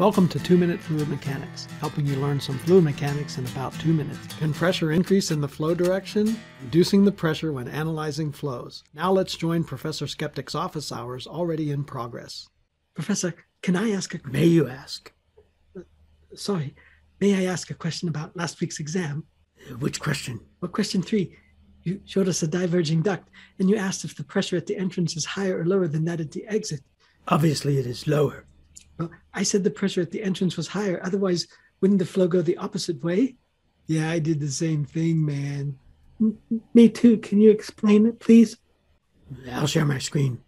Welcome to 2 Minute Fluid Mechanics, helping you learn some fluid mechanics in about 2 minutes. Can pressure increase in the flow direction? Reducing the pressure when analyzing flows. Now let's join Professor Skeptic's office hours already in progress. Professor, can I ask a May you ask? sorry, may I ask a question about last week's exam? Which question? Well, question three. You showed us a diverging duct, and you asked if the pressure at the entrance is higher or lower than that at the exit. Obviously, it is lower. Well, I said the pressure at the entrance was higher. Otherwise, wouldn't the flow go the opposite way? Yeah, I did the same thing, man. M- me too. Can you explain it, please? I'll share my screen.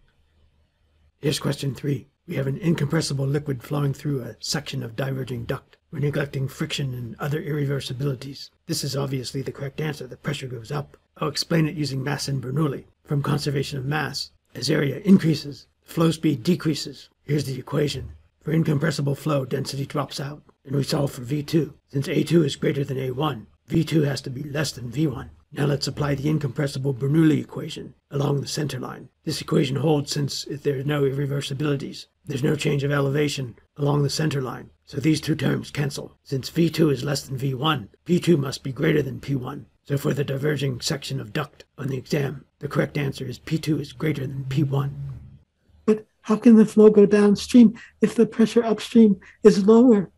Here's question three. We have an incompressible liquid flowing through a section of diverging duct. We're neglecting friction and other irreversibilities. This is obviously the correct answer. The pressure goes up. I'll explain it using mass and Bernoulli. From conservation of mass, as area increases, flow speed decreases. Here's the equation. For incompressible flow, density drops out, and we solve for V2. Since A2 is greater than A1, V2 has to be less than V1. Now let's apply the incompressible Bernoulli equation along the center line. This equation holds since there are no irreversibilities. There's no change of elevation along the center line, so these two terms cancel. Since V2 is less than V1, P2 must be greater than P1. So for the diverging section of duct on the exam, the correct answer is P2 is greater than P1. How can the flow go downstream if the pressure upstream is lower?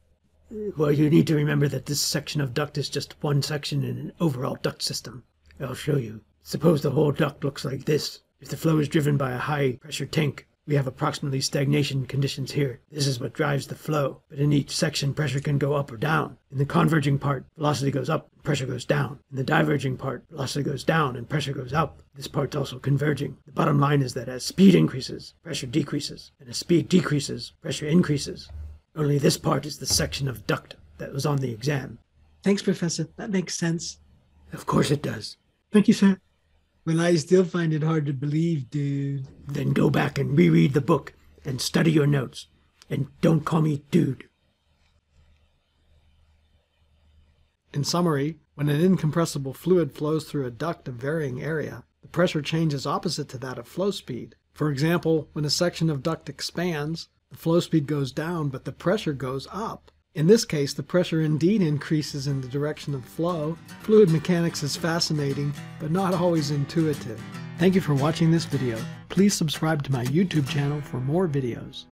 Well, you need to remember that this section of duct is just one section in an overall duct system. I'll show you. Suppose the whole duct looks like this. If the flow is driven by a high pressure tank, we have approximately stagnation conditions here. This is what drives the flow. But in each section, pressure can go up or down. In the converging part, velocity goes up, pressure goes down. In the diverging part, velocity goes down and pressure goes up. This part's also converging. The bottom line is that as speed increases, pressure decreases. And as speed decreases, pressure increases. Only this part is the section of duct that was on the exam. Thanks, Professor. That makes sense. Of course it does. Thank you, sir. Well, I still find it hard to believe, dude. Then go back and reread the book and study your notes. And don't call me dude. In summary, when an incompressible fluid flows through a duct of varying area, the pressure changes opposite to that of flow speed. For example, when a section of duct expands, the flow speed goes down, but the pressure goes up. In this case, the pressure indeed increases in the direction of flow. Fluid mechanics is fascinating, but not always intuitive. Thank you for watching this video. Please subscribe to my YouTube channel for more videos.